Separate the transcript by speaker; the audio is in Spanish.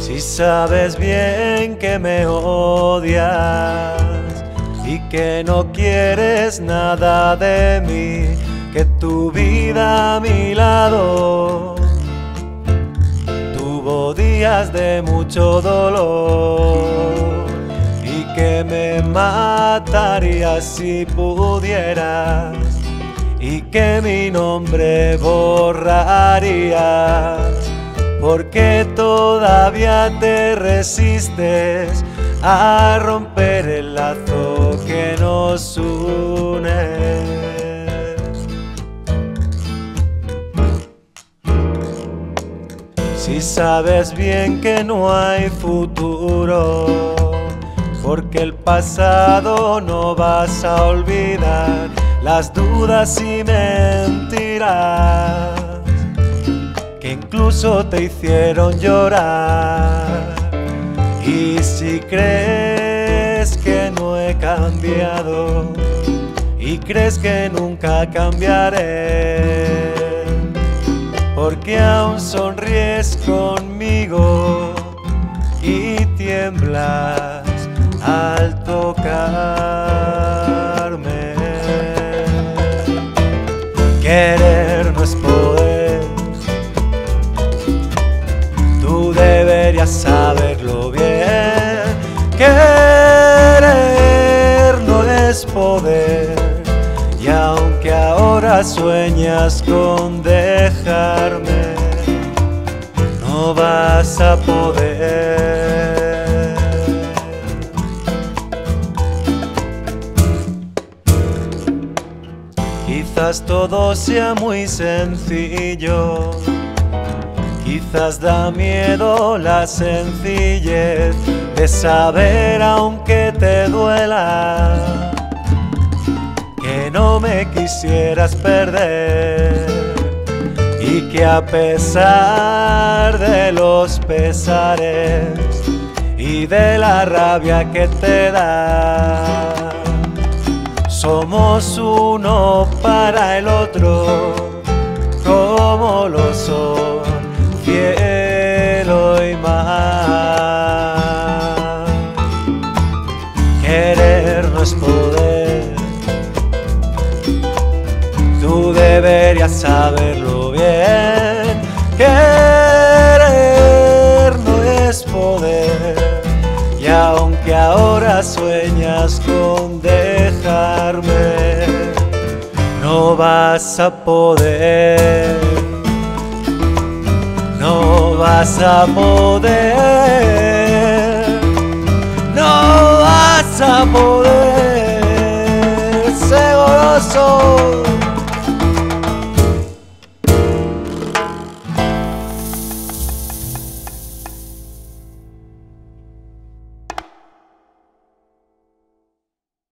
Speaker 1: Si sabes bien que me odias y que no quieres nada de mí, que tu vida a mi lado tuvo días de mucho dolor y que me matarías si pudieras y que mi nombre borrarías porque todavía te resistes a romper el lazo que nos une. Si sabes bien que no hay futuro, porque el pasado no vas a olvidar las dudas y mentiras incluso te hicieron llorar. Y si crees que no he cambiado y crees que nunca cambiaré, porque aún sonríes conmigo y tiemblas Querer no es poder, y aunque ahora sueñas con dejarme, no vas a poder. Quizás todo sea muy sencillo, quizás da miedo la sencillez de saber aunque te duela que no me quisieras perder y que a pesar de los pesares y de la rabia que te da, somos uno para el otro, deberías saberlo bien. Querer no es poder, y aunque ahora sueñas con dejarme, no vas a poder, no vas a poder, no vas a poder, sé goloso.